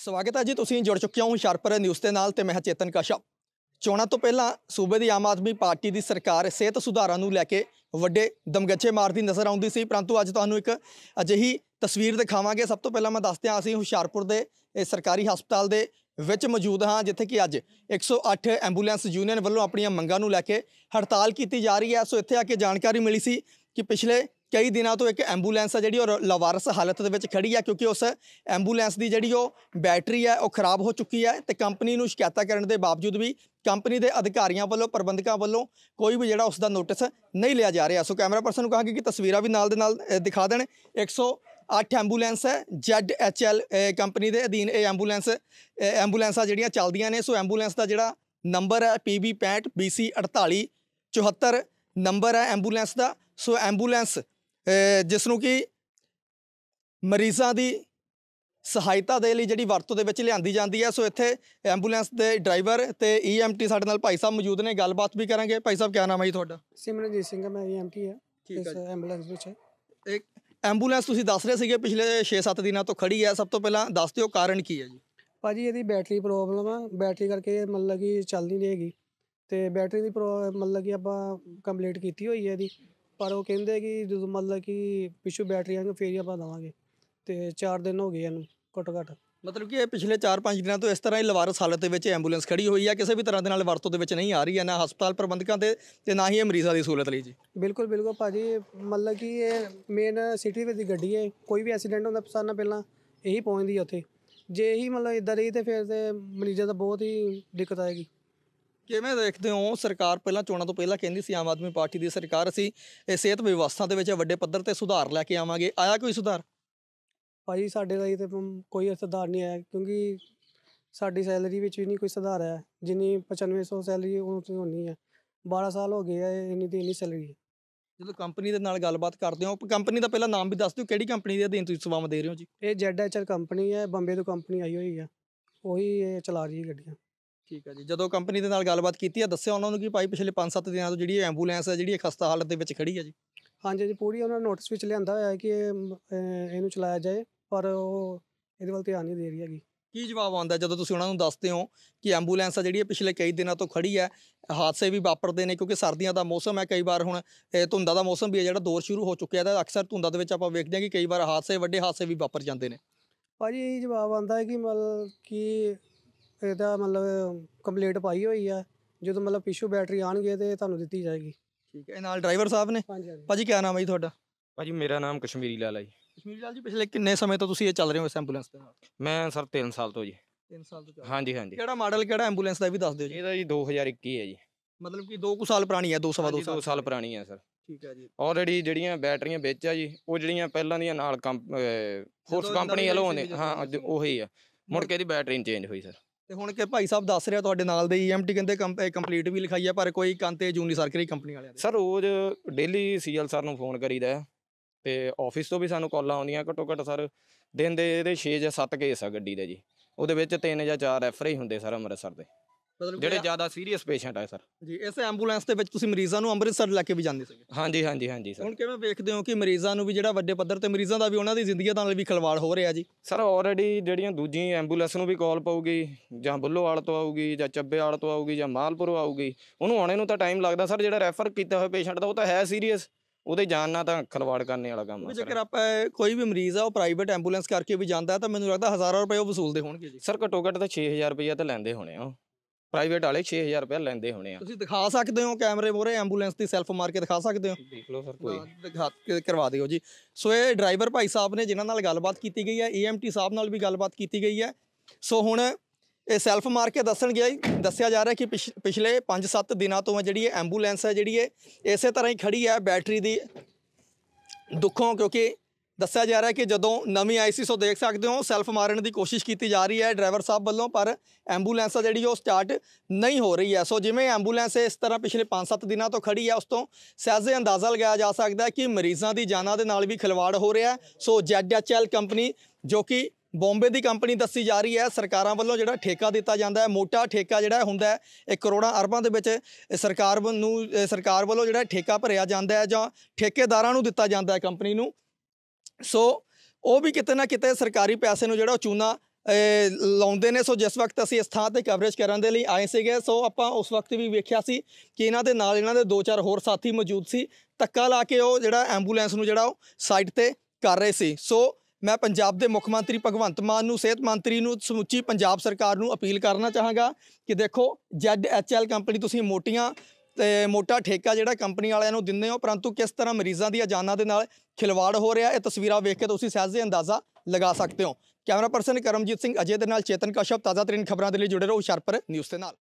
ਸਵਾਗਤ ਹੈ ਜੀ, ਤੁਸੀਂ ਜੁੜ ਚੁੱਕੇ ਹੋ ਹੁਸ਼ਿਆਰਪੁਰ ਨਿਊਜ਼ ਦੇ ਨਾਲ ਤੇ ਮੈਂ ਚੇਤਨ ਕਸ਼ਪ ਚੋਣਾਂ ਤੋਂ ਪਹਿਲਾਂ ਸੂਬੇ ਦੀ ਆਮ ਆਦਮੀ ਪਾਰਟੀ ਦੀ ਸਰਕਾਰ ਸਿਹਤ ਸੁਧਾਰਾਂ ਨੂੰ ਲੈ ਕੇ ਵੱਡੇ ਦਮਗੱਛੇ ਮਾਰਦੀ ਨਜ਼ਰ ਆਉਂਦੀ ਸੀ, ਪਰੰਤੂ ਅੱਜ ਤੁਹਾਨੂੰ ਇੱਕ ਅਜਿਹੀ ਤਸਵੀਰ ਦਿਖਾਵਾਂਗੇ। ਸਭ ਤੋਂ ਪਹਿਲਾਂ ਮੈਂ ਦੱਸਦਿਆਂ ਅਸੀਂ ਹੁਸ਼ਿਆਰਪੁਰ ਦੇ ਸਰਕਾਰੀ ਹਸਪਤਾਲ ਦੇ ਵਿੱਚ ਮੌਜੂਦ ਹਾਂ, ਜਿੱਥੇ ਕਿ ਅੱਜ 108 ਐਂਬੂਲੈਂਸ ਯੂਨੀਅਨ ਵੱਲੋਂ ਆਪਣੀਆਂ ਮੰਗਾਂ ਨੂੰ ਲੈ ਕੇ ਹੜਤਾਲ ਕੀਤੀ ਜਾ ਰਹੀ ਹੈ। ਸੋ ਇੱਥੇ ਆ ਕੇ ਜਾਣਕਾਰੀ ਮਿਲੀ ਸੀ ਕਿ ਪਿਛਲੇ ਕਈ ਦਿਨਾਂ ਤੋਂ ਇੱਕ ਐਂਬੂਲੈਂਸ ਹੈ ਜਿਹੜੀ ਉਹ ਲਵਾਰਸ ਹਾਲਤ ਦੇ ਵਿੱਚ ਖੜੀ ਹੈ ਕਿਉਂਕਿ ਉਸ ਐਂਬੂਲੈਂਸ ਦੀ ਜਿਹੜੀ ਉਹ ਬੈਟਰੀ ਹੈ ਉਹ ਖਰਾਬ ਹੋ ਚੁੱਕੀ ਹੈ ਤੇ ਕੰਪਨੀ ਨੂੰ ਸ਼ਿਕਾਇਤਾਂ ਕਰਨ ਦੇ ਬਾਵਜੂਦ ਵੀ ਕੰਪਨੀ ਦੇ ਅਧਿਕਾਰੀਆਂ ਵੱਲੋਂ ਪ੍ਰਬੰਧਕਾਂ ਵੱਲੋਂ ਕੋਈ ਵੀ ਜਿਹੜਾ ਉਸ ਦਾ ਨੋਟਿਸ ਨਹੀਂ ਲਿਆ ਜਾ ਰਿਹਾ। ਸੋ ਕੈਮਰਾ ਪਰਸਨ ਨੂੰ ਕਹਾਂਗੇ ਕਿ ਤਸਵੀਰਾਂ ਵੀ ਨਾਲ ਦੇ ਨਾਲ ਦਿਖਾ ਦੇਣ। 108 ਐਂਬੂਲੈਂਸ ਹੈ ZHL ਅ, ਕੰਪਨੀ ਦੇ ਅਧੀਨ ਇਹ ਐਂਬੂਲੈਂਸ ਐਂਬੂਲੈਂਸਾਂ ਜਿਹੜੀਆਂ ਚੱਲਦੀਆਂ ਨੇ। ਸੋ ਐਂਬੂਲੈਂਸ ਦਾ ਜਿਹੜਾ ਨੰਬਰ ਹੈ PB 65 BC 48 74 ਨੰਬਰ ਹੈ ਐਂਬੂਲੈਂਸ ਦਾ। ਸੋ ਐਂਬੂਲੈਂਸ ਜਿਸ ਨੂੰ ਕਿ ਮਰੀਜ਼ਾਂ ਦੀ ਸਹਾਇਤਾ ਦੇ ਲਈ ਜਿਹੜੀ ਵਰਤੋਂ ਦੇ ਵਿੱਚ ਲਿਆਂਦੀ ਜਾਂਦੀ ਹੈ। ਸੋ ਇੱਥੇ ਐਂਬੂਲੈਂਸ ਦੇ ਡਰਾਈਵਰ ਤੇ ਈਐਮਟੀ ਸਾਡੇ ਨਾਲ ਭਾਈ ਸਾਹਿਬ ਮੌਜੂਦ ਨੇ। ਗੱਲਬਾਤ ਵੀ ਕਰਾਂਗੇ। ਭਾਈ ਸਾਹਿਬ ਕੀ ਨਾਮ ਹੈ ਜੀ ਤੁਹਾਡਾ? ਸਿਮਰਨਜੀਤ ਸਿੰਘ ਮੈਂ ਈਐਮਟੀ ਹੈ। ਇਸ ਐਂਬੂਲੈਂਸ ਵਿੱਚ ਇੱਕ ਐਂਬੂਲੈਂਸ ਤੁਸੀਂ ਦੱਸ ਰਹੇ ਸੀਗੇ ਪਿਛਲੇ 6-7 ਦਿਨਾਂ ਤੋਂ ਖੜੀ ਹੈ। ਸਭ ਤੋਂ ਪਹਿਲਾਂ ਦੱਸ ਦਿਓ ਕਾਰਨ ਕੀ ਹੈ ਜੀ? ਭਾਜੀ ਇਹਦੀ ਬੈਟਰੀ ਪ੍ਰੋਬਲਮ ਆ। ਬੈਟਰੀ ਕਰਕੇ ਮਤਲਬ ਕਿ ਚੱਲ ਨਹੀਂ ਰਹੇਗੀ ਤੇ ਬੈਟਰੀ ਦੀ ਮਤਲਬ ਕਿ ਆਪਾਂ ਕੰਪਲੀਟ ਕੀਤੀ ਹੋਈ ਹੈ ਇਹਦੀ। ਪਰ ਉਹ ਕਹਿੰਦੇ ਕਿ ਜਦੋਂ ਮਤਲਬ ਕਿ ਪਿੱਛੋਂ ਬੈਟਰੀ ਆਣਗੇ ਫੇਰ ਹੀ ਆਪਾਂ ਦਵਾਂਗੇ ਤੇ 4 ਦਿਨ ਹੋ ਗਏ ਇਹਨੂੰ ਘੱਟੋ ਘੱਟ। ਮਤਲਬ ਕਿ ਇਹ ਪਿਛਲੇ 4-5 ਦਿਨਾਂ ਤੋਂ ਇਸ ਤਰ੍ਹਾਂ ਹੀ ਲਵਾਰਸ ਹਾਲਤ ਦੇ ਵਿੱਚ ਐਂਬੂਲੈਂਸ ਖੜੀ ਹੋਈ ਹੈ ਕਿਸੇ ਵੀ ਤਰ੍ਹਾਂ ਦੇ ਨਾਲ ਵਰਤੋਂ ਦੇ ਵਿੱਚ ਨਹੀਂ ਆ ਰਹੀ ਹੈ ਨਾ ਹਸਪਤਾਲ ਪ੍ਰਬੰਧਕਾਂ ਦੇ ਤੇ ਨਾ ਹੀ ਇਹ ਮਰੀਜ਼ਾਂ ਦੀ ਸਹੂਲਤ ਲਈ ਜੀ। ਬਿਲਕੁਲ ਬਿਲਕੁਲ ਭਾਜੀ ਮਤਲਬ ਕਿ ਇਹ ਮੇਨ ਸਿਟੀ ਵਿੱਚ ਦੀ ਗੱਡੀ ਹੈ ਕੋਈ ਵੀ ਐਕਸੀਡੈਂਟ ਹੁੰਦਾ ਸਾਰਿਆਂ ਨਾਲ ਪਹਿਲਾਂ ਇਹੀ ਪਹੁੰਚਦੀ ਹੈ ਉੱਥੇ। ਜੇ ਇਹੀ ਮਤਲਬ ਇਦਾਂ ਰਹੀ ਤੇ ਫਿਰ ਤੇ ਮਰੀਜ਼ਾਂ ਦਾ ਬਹੁਤ ਹੀ ਦਿੱਕਤ ਆਏਗੀ। ਕਿਵੇਂ ਦੇਖਦੇ ਹੋ? ਸਰਕਾਰ ਪਹਿਲਾਂ ਚੋਣਾਂ ਤੋਂ ਪਹਿਲਾਂ ਕਹਿੰਦੀ ਸੀ ਆਮ ਆਦਮੀ ਪਾਰਟੀ ਦੀ ਸਰਕਾਰ ਅਸੀਂ ਇਹ ਸਿਹਤ ਵਿਵਸਥਾ ਦੇ ਵਿੱਚ ਵੱਡੇ ਪੱਧਰ ਤੇ ਸੁਧਾਰ ਲੈ ਕੇ ਆਵਾਂਗੇ। ਆਇਆ ਕੋਈ ਸੁਧਾਰ? ਭਾਜੀ ਸਾਡੇ ਲਈ ਤੇ ਕੋਈ ਸੁਧਾਰ ਨਹੀਂ ਆਇਆ ਕਿਉਂਕਿ ਸਾਡੀ ਸੈਲਰੀ ਵਿੱਚ ਵੀ ਨਹੀਂ ਕੋਈ ਸੁਧਾਰ ਆਇਆ। ਜਿੰਨੀ 9500 ਸੈਲਰੀ ਉਹ ਤੇ ਹੋਣੀ ਹੈ 12 ਸਾਲ ਹੋ ਗਏ ਆ ਇੰਨੀ ਦੀ ਇੰਨੀ ਸੈਲਰੀ। ਹੈ ਜਦੋਂ ਕੰਪਨੀ ਦੇ ਨਾਲ ਗੱਲਬਾਤ ਕਰਦੇ ਹੋ ਕੰਪਨੀ ਦਾ ਪਹਿਲਾਂ ਨਾਮ ਵੀ ਦੱਸ ਦਿਓ ਕਿਹੜੀ ਕੰਪਨੀ ਦੇ ਅਧੀਨ ਤੁਸੀਂ ਸੇਵਾਵਾਂ ਦੇ ਰਹੇ ਹੋ ਜੀ? ਇਹ ZHL ਕੰਪਨੀ ਹੈ ਬੰਬੇ ਤੋਂ ਕੰਪਨੀ ਆਈ ਹੋਈ ਹੈ ਉਹੀ ਇਹ ਚਲਾ ਰਹੀ ਹੈ ਗੱਡੀਆਂ। ਠੀਕ ਹੈ ਜੀ। ਜਦੋਂ ਕੰਪਨੀ ਦੇ ਨਾਲ ਗੱਲਬਾਤ ਕੀਤੀ ਹੈ ਦੱਸਿਆ ਉਹਨਾਂ ਨੂੰ ਕਿ ਭਾਈ ਪਿਛਲੇ 5-7 ਦਿਨਾਂ ਤੋਂ ਜਿਹੜੀ ਐਂਬੂਲੈਂਸ ਹੈ ਜਿਹੜੀ ਖਸਤਾ ਹਾਲਤ ਦੇ ਵਿੱਚ ਖੜੀ ਹੈ ਜੀ। ਹਾਂਜੀ ਜੀ ਪੂਰੀ ਉਹਨਾਂ ਨੋਟਿਸ ਵਿੱਚ ਲਿਆਂਦਾ ਹੋਇਆ ਹੈ ਕਿ ਇਹਨੂੰ ਚਲਾਇਆ ਜਾਏ ਪਰ ਉਹ ਇਹਦੇ ਵੱਲ ਧਿਆਨ ਨਹੀਂ ਦੇ ਰਹੀ ਹੈਗੀ। ਕੀ ਜਵਾਬ ਆਉਂਦਾ ਜਦੋਂ ਤੁਸੀਂ ਉਹਨਾਂ ਨੂੰ ਦੱਸਦੇ ਹੋ ਕਿ ਐਂਬੂਲੈਂਸ ਆ ਜਿਹੜੀ ਪਿਛਲੇ ਕਈ ਦਿਨਾਂ ਤੋਂ ਖੜੀ ਹੈ ਹਾਦਸੇ ਵੀ ਵਾਪਰਦੇ ਨੇ ਕਿਉਂਕਿ ਸਰਦੀਆਂ ਦਾ ਮੌਸਮ ਹੈ ਕਈ ਵਾਰ ਹੁਣ ਇਹ ਧੁੰਦਾਂ ਦਾ ਮੌਸਮ ਵੀ ਹੈ ਜਿਹੜਾ ਦੌਰ ਸ਼ੁਰੂ ਹੋ ਚੁੱਕਿਆ ਤਾਂ ਅਕਸਰ ਧੁੰਦਾਂ ਦੇ ਵਿੱਚ ਆਪਾਂ ਵੇਖਦੇ ਹਾਂ ਕਿ ਕਈ ਵਾਰ ਹਾਦਸੇ ਵੱਡੇ ਹਾਦਸੇ ਵੀ ਵਾਪਰ ਜਾਂਦੇ ਨੇ। ਭਾਜੀ ਇਹ ਜਵਾਬ ਆਂਦਾ ਹੈ ਕਿ ਮਤਲਬ ਕਿ ਇਹਦਾ ਮਤਲਬ ਕੰਪਲੀਟ ਪਾਈ ਹੋਈ ਹੈ ਜਦੋਂ ਮਤਲਬ ਪਿੱਛੋਂ ਬੈਟਰੀ ਆਣਗੇ ਤੇ ਤੁਹਾਨੂੰ ਦਿੱਤੀ ਜਾਏਗੀ। ਠੀਕ ਹੈ ਇਹ ਨਾਲ ਡਰਾਈਵਰ ਸਾਹਿਬ ਨੇ? ਹਾਂਜੀ ਹਾਂਜੀ। ਭਾਜੀ ਕੀ ਨਾਮ ਹੈ ਜੀ ਤੁਹਾਡਾ? ਭਾਜੀ ਮੇਰਾ ਨਾਮ ਕਸ਼ਮੀਰੀ ਲਾਲ ਹੈ ਜੀ। ਕਸ਼ਮੀਰ ਲਾਲ ਜੀ ਪਿਛਲੇ ਕਿੰਨੇ ਸਮੇਂ ਤੋਂ ਤੁਸੀਂ ਇਹ ਚੱਲ ਰਹੇ ਹੋ ਇਸ ਐਂਬੂਲੈਂਸ ਦੇ ਨਾਲ? ਮੈਂ ਸਰ 3 ਸਾਲ ਤੋਂ ਜੀ। 3 ਸਾਲ ਤੋਂ ਚੱਲ ਹਾਂਜੀ ਹਾਂਜੀ। ਕਿਹੜਾ ਮਾਡਲ ਕਿਹੜਾ ਐਂਬੂਲੈਂਸ ਦਾ ਵੀ ਦੱਸ ਦਿਓ ਜੀ। ਇਹਦਾ ਜੀ 2021 ਹੈ ਜੀ। ਮਤਲਬ ਕਿ 2 ਕੁ ਸਾਲ ਪੁਰਾਣੀ ਹੈ 2 ਸਵਾ 2 ਹਾਂਜੀ, ਸਾਲ। ਸਾਲ ਪੁਰਾਣੀ ਹੈ ਸਰ। ਠੀਕ ਹੈ ਜੀ। ਆਲਰੇਡੀ ਜਿਹੜੀਆਂ ਬੈਟਰੀਆਂ ਵਿੱਚ ਆ ਜੀ ਉਹ ਜਿਹੜੀਆਂ ਪਹਿਲਾਂ ਦੀਆਂ ਨਾਲ ਫੋਰਸ ਕੰਪਨੀ ਵੱਲੋਂ ਆਉਂਦੇ ਹਾਂ। ਉਹੀ ਆ। ਮੁੜ ਕੇ ਇਹਦੀ ਬੈਟਰੀ ਚੇਂਜ ਹੋਈ ਸਰ। ਤੇ ਹੁਣ ਕਿ ਭਾਈ ਸਾਹਿਬ ਦੱਸ ਰਿਹਾ ਤੁਹਾਡੇ ਨਾਲ ਦੇ ਈਐਮਟੀ ਕਹਿੰਦੇ ਕੰਪਲੀਟ ਵੀ ਲਿਖਾਈ ਹੈ ਪਰ ਕੋਈ ਕੰਤੇ ਜੂਨੀ ਸਰਕਰੀ ਕੰਪਨੀ ਵਾਲਿਆਂ ਦੇ। ਸਰ, ਰੋਜ਼ ਡੇਲੀ ਸੀਐਲ ਸਰ ਨੂੰ ਫੋਨ ਕਰੀਦਾ ਹੈ ਤੇ ਆਫਿਸ ਤੋਂ ਵੀ ਸਾਨੂੰ ਕਾਲਾਂ ਆਉਂਦੀਆਂ ਘੱਟੋ ਘੱਟ ਸਰ ਦਿਨ ਦੇ ਇਹਦੇ 6 ਜਾਂ 7 ਕੇਸ ਆ ਗੱਡੀ ਦੇ ਜੀ। ਉਹਦੇ ਵਿੱਚ 3 ਜਾਂ 4 ਰੈਫਰ ਹੀ ਹੁੰਦੇ ਸਰ ਅੰਮ੍ਰਿਤਸਰ ਦੇ। ਮਤਲਬ ਜਿਹੜੇ ਜ਼ਿਆਦਾ ਸੀਰੀਅਸ ਪੇਸ਼ੈਂਟ ਆ ਸਰ। ਜੀ ਇਸ ਐਂਬੂਲੈਂਸ ਦੇ ਵਿੱਚ ਤੁਸੀਂ ਮਰੀਜ਼ਾਂ ਨੂੰ ਅੰਮ੍ਰਿਤਸਰ ਲੈ ਕੇ ਵੀ ਜਾਂਦੇ ਸੀਗੇ। ਹਾਂਜੀ ਹਾਂਜੀ ਹਾਂਜੀ ਸਰ। ਹੁਣ ਕਿਵੇਂ ਵੇਖਦੇ ਹੋ ਕਿ ਮਰੀਜ਼ਾਂ ਨੂੰ ਵੀ ਜਿਹੜਾ ਵੱਡੇ ਪੱਧਰ ਤੇ ਮਰੀਜ਼ਾਂ ਦਾ ਵੀ ਉਹਨਾਂ ਦੀ ਜ਼ਿੰਦਗੀ ਨਾਲ ਵੀ ਖਲਵਾੜ ਹੋ ਰਿਹਾ ਜੀ? ਸਰ ਆਲਰੇਡੀ ਜਿਹੜੀਆਂ ਦੂਜੀ ਐਂਬੂਲੈਂਸ ਨੂੰ ਵੀ ਕਾਲ ਪਊਗੀ ਜਾਂ ਬੁੱਲੋਵਾਲ ਤੋਂ ਆਊਗੀ ਜਾਂ ਚੱਬੇਵਾਲ ਤੋਂ ਆਊਗੀ ਜਾਂ ਮਾਲਪੁਰੋਂ ਆਊਗੀ ਉਹਨੂੰ ਆਉਣੇ ਨੂੰ ਤਾਂ ਟਾਈਮ ਲੱਗਦਾ ਸਰ ਜਿਹੜਾ ਰੈਫਰ ਕੀਤਾ ਹੋਇਆ ਪੇਸ਼ੈਂਟ ਦਾ ਉਹ ਤਾਂ ਹੈ ਸੀਰੀਅਸ ਉਹਦੇ ਜਾਨ ਨਾਲ ਤਾਂ ਖਲਵਾੜ ਕਰਨੇ ਵਾਲਾ ਕੰਮ ਆ ਜੇਕਰ ਆਪਾਂ ਕੋਈ ਵੀ ਮਰੀਜ਼ ਆ ਉਹ ਪ੍ਰਾਈਵੇਟ ਐਂਬੂਲੈਂਸ ਕਰਕੇ ਵੀ ਜਾਂਦਾ ਹੈ ਤਾਂ ਮੈਨੂੰ ਲੱਗਦਾ ਹਜ਼ਾਰਾਂ ਰੁਪਏ ਉਹ ਵਸੂਲਦੇ ਹੋਣਗੇ ਜੀ। ਸਰ ਘੱਟੋ ਘੱਟ ਤਾਂ 6000 ਰੁਪਈਆ ਤਾਂ ਲੈਂਦੇ ਹੋਣੇ ਆ ਪ੍ਰਾਈਵੇਟ ਵਾਲੇ 6000 ਰੁਪਇਆ ਲੈਂਦੇ ਹੋਣੇ ਆ। ਤੁਸੀਂ ਦਿਖਾ ਸਕਦੇ ਹੋ ਕੈਮਰੇ ਮੋਰੇ ਐਂਬੂਲੈਂਸ ਦੀ ਸੈਲਫ ਮਾਰ ਕੇ ਦਿਖਾ ਸਕਦੇ ਹੋ? ਦੇਖ ਲਓ ਸਰ ਕੋਈ। ਦਿਖਾ ਕੇ ਕਰਵਾ ਦਿਓ ਜੀ। ਸੋ ਇਹ ਡਰਾਈਵਰ ਭਾਈ ਸਾਹਿਬ ਨੇ ਜਿਨ੍ਹਾਂ ਨਾਲ ਗੱਲਬਾਤ ਕੀਤੀ ਗਈ ਹੈ ਏਐਮਟੀ ਸਾਹਿਬ ਨਾਲ ਵੀ ਗੱਲਬਾਤ ਕੀਤੀ ਗਈ ਹੈ। ਸੋ ਹੁਣ ਇਹ ਸੈਲਫ ਮਾਰ ਕੇ ਦੱਸਣ ਗਿਆ ਦੱਸਿਆ ਜਾ ਰਿਹਾ ਕਿ ਪਿਛ- ਪਿਛਲੇ 5-7 ਦਿਨਾਂ ਤੋਂ ਹੈ ਜਿਹੜੀ ਇਹ ਐਂਬੂਲੈਂਸ ਹੈ ਜਿਹੜੀ ਇਹ ਇਸੇ ਤਰ੍ਹਾਂ ਹੀ ਖੜੀ ਹੈ ਬੈਟਰੀ ਦੀ। ਦੁੱਖੋਂ ਕਿਉਂਕਿ ਦੱਸਿਆ ਜਾ ਰਿਹਾ ਕਿ ਜਦੋਂ ਨਵੀਂ ਆਈ ਸੀ, ਸੋ ਦੇਖ ਸਕਦੇ ਹੋ ਸੈਲਫ ਮਾਰਨ ਦੀ ਕੋਸ਼ਿਸ਼ ਕੀਤੀ ਜਾ ਰਹੀ ਹੈ ਡਰਾਈਵਰ ਸਾਹਿਬ ਵੱਲੋਂ, ਪਰ ਐਂਬੂਲੈਂਸ ਆ ਜਿਹੜੀ ਉਹ ਸਟਾਰਟ ਨਹੀਂ ਹੋ ਰਹੀ ਹੈ। ਸੋ ਜਿਵੇਂ ਐਂਬੂਲੈਂਸ ਇਸ ਤਰ੍ਹਾਂ ਪਿਛਲੇ 5-7 ਦਿਨਾਂ ਤੋਂ ਖੜੀ ਹੈ, ਉਸ ਤੋਂ ਸਹਿਜੇ ਅੰਦਾਜ਼ਾ ਲਗਾਇਆ ਜਾ ਸਕਦਾ ਹੈ ਕਿ ਮਰੀਜ਼ਾਂ ਦੀ ਜਾਨਾਂ ਦੇ ਨਾਲ ਵੀ ਖਿਲਵਾੜ ਹੋ ਰਿਹਾ ਹੈ। ਸੋ ZHL ਕੰਪਨੀ, ਜੋ ਕਿ ਬੰਬੇ ਦੀ ਕੰਪਨੀ ਦੱਸੀ ਜਾ ਰਹੀ ਹੈ, ਸਰਕਾਰਾਂ ਵੱਲੋਂ ਜਿਹੜਾ ਠੇਕਾ ਦਿੱਤਾ ਜਾਂਦਾ ਹੈ, ਮੋਟਾ ਠੇਕਾ ਜਿਹੜਾ ਹੁੰਦਾ ਹੈ, ਇਹ ਕਰੋੜਾਂ ਅਰਬਾਂ ਦੇ ਵਿੱਚ ਸਰਕਾਰ ਵੱਲ ਨੂੰ ਸਰਕਾਰ ਵੱਲੋਂ ਜਿਹੜਾ ਠੇਕਾ ਭਰਿਆ ਜਾਂਦਾ ਹੈ ਜਾਂ ਠੇਕੇਦਾਰਾਂ ਨੂੰ ਦਿੱਤਾ ਜਾਂਦਾ ਹੈ ਕੰਪਨੀ ਨੂੰ। ਸੋ ਉਹ ਵੀ ਕਿਤੇ ਨਾ ਕਿਤੇ ਸਰਕਾਰੀ ਪੈਸੇ ਨੂੰ ਜਿਹੜਾ ਉਹ ਚੂਨਾ ਲਾਉਂਦੇ ਨੇ। ਸੋ ਜਿਸ ਵਕਤ ਅਸੀਂ ਇਸ ਥਾਂ ਤੇ ਕਵਰੇਜ ਕਰਨ ਦੇ ਲਈ ਆਏ ਸੀਗੇ ਸੋ ਆਪਾਂ ਉਸ ਵਕਤ ਵੀ ਵੇਖਿਆ ਸੀ ਕਿ ਇਹਨਾਂ ਦੇ ਨਾਲ ਇਹਨਾਂ ਦੇ ਦੋ ਚਾਰ ਹੋਰ ਸਾਥੀ ਮੌਜੂਦ ਸੀ। ਧੱਕਾ ਲਾ ਕੇ ਉਹ ਜਿਹੜਾ ਐਂਬੂਲੈਂਸ ਨੂੰ ਜਿਹੜਾ ਉਹ ਸਾਈਡ ਤੇ ਕਰ ਰਹੇ ਸੀ। ਸੋ ਮੈਂ ਪੰਜਾਬ ਦੇ ਮੁੱਖ ਮੰਤਰੀ ਭਗਵੰਤ ਮਾਨ ਨੂੰ, ਸਿਹਤ ਮੰਤਰੀ ਨੂੰ, ਸਮੁੱਚੀ ਪੰਜਾਬ ਸਰਕਾਰ ਨੂੰ ਅਪੀਲ ਕਰਨਾ ਚਾਹਾਂਗਾ ਕਿ ਦੇਖੋ ZHL ਕੰਪਨੀ ਤੁਸੀਂ ਮੋਟੀਆਂ ਤੇ ਮੋਟਾ ਠੇਕਾ ਜਿਹੜਾ ਕੰਪਨੀ ਵਾਲਿਆਂ ਨੂੰ ਦਿੰਦੇ ਹੋ, ਪਰੰਤੂ ਕਿਸ ਤਰ੍ਹਾਂ ਮਰੀਜ਼ਾਂ ਦੀਆਂ ਜਾਨਾਂ ਦੇ ਨਾਲ ਖਿਲਵਾੜ ਹੋ ਰਿਹਾ, ਇਹ ਤਸਵੀਰਾਂ ਵੇਖ ਕੇ ਤੁਸੀਂ ਸਹਿਜੇ ਅੰਦਾਜ਼ਾ ਲਗਾ ਸਕਦੇ ਹੋ। ਕੈਮਰਾ ਪਰਸਨ ਕਰਮਜੀਤ ਸਿੰਘ ਅਜੇ ਦੇ ਨਾਲ ਚੇਤਨ ਕਸ਼ਪ ਤਾਜ਼ਾ ਤਰੀਨ ਖਬਰਾਂ ਦੇ ਲਈ ਜੁੜੇ ਰਹੋ ਹੁਸ਼ਿਆਰਪੁਰ ਨਿਊਜ਼ ਦੇ ਨਾਲ।